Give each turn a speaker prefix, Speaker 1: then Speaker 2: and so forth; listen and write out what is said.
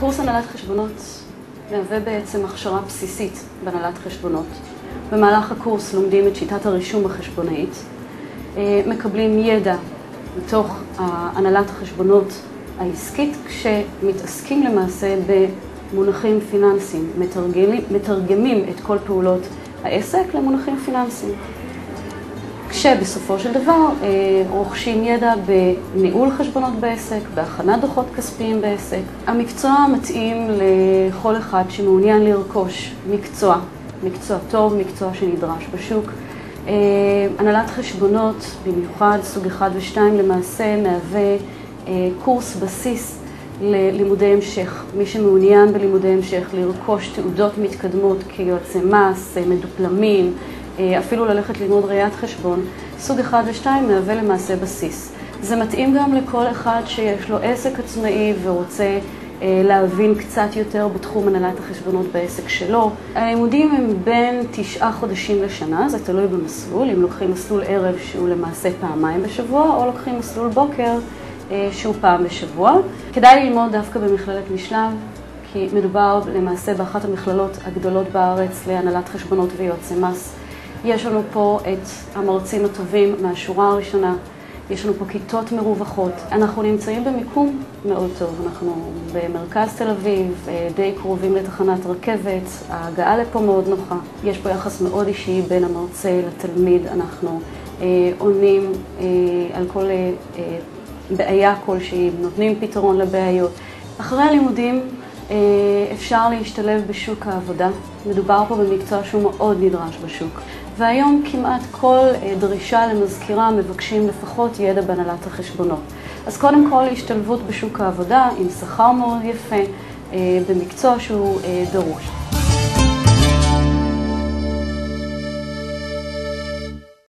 Speaker 1: קורס הנהלת חשבונות מהווה בעצם הכשרה בסיסית בהנהלת חשבונות. במהלך הקורס לומדים את שיטת הרישום החשבונאית, אה, מקבלים ידע בתוך הנהלת החשבונות העסקית, כשמתעסקים למעשה במונחים פיננסיים, מתרגמים, מתרגמים את כל פעולות העסק למונחים פיננסיים. כשבסופו של דבר אה, רוכשים ידע בניהול חשבונות בעסק, בהכנת דוחות כספיים בעסק. המקצוע מתאים לכל אחד שמעוניין לרכוש מקצוע, מקצוע טוב, מקצוע שנדרש בשוק. אה, הנהלת חשבונות, במיוחד סוג 1 ו-2, למעשה מהווה אה, קורס בסיס ללימודי המשך. מי שמעוניין בלימודי המשך לרכוש תעודות מתקדמות כיועצי מס, מדופלמים, אפילו ללכת ללמוד ראיית חשבון, סוג 1 ו-2 מהווה למעשה בסיס. זה מתאים גם לכל אחד שיש לו עסק עצמאי ורוצה אה, להבין קצת יותר בתחום הנהלת החשבונות בעסק שלו. הלימודים הם בין תשעה חודשים לשנה, זה תלוי במסלול, אם לוקחים מסלול ערב שהוא למעשה פעמיים בשבוע, או לוקחים מסלול בוקר אה, שהוא פעם בשבוע. כדאי ללמוד דווקא במכללת משלב, כי מדובר למעשה באחת המכללות הגדולות בארץ להנהלת חשבונות ויועצי מס. יש לנו פה את המרצים הטובים מהשורה הראשונה, יש לנו פה כיתות מרווחות. אנחנו נמצאים במיקום מאוד טוב, אנחנו במרכז תל אביב, אה, די קרובים לתחנת רכבת, ההגעה לפה מאוד נוחה. יש פה יחס מאוד אישי בין המרצה לתלמיד, אנחנו אה, עונים אה, על כל אה, אה, בעיה כלשהי, נותנים פתרון לבעיות. אחרי הלימודים אפשר להשתלב בשוק העבודה. מדובר פה במקצוע שהוא מאוד נדרש בשוק. והיום כמעט כל אה, דרישה למזכירה מבקשים לפחות ידע בהנהלת החשבונות. אז קודם כל השתלבות בשוק העבודה עם שכר מאוד יפה, אה, במקצוע שהוא דרוש.